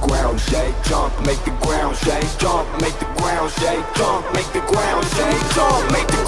Make the ground shake. Jump, make the ground shake. Jump, make the ground shake. Jump, make the ground shake. Jump, make the